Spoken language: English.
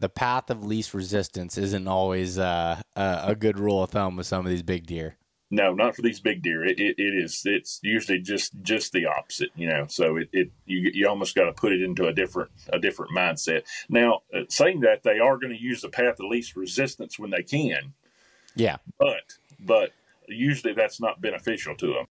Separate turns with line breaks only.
the path of least resistance isn't always uh, a, good rule of thumb with some of these big deer.
No, not for these big deer. It, it, it is. It's usually just just the opposite, you know. So it, it you you almost got to put it into a different a different mindset. Now, uh, saying that they are going to use the path of least resistance when they can,
Yeah.
but but usually that's not beneficial to them.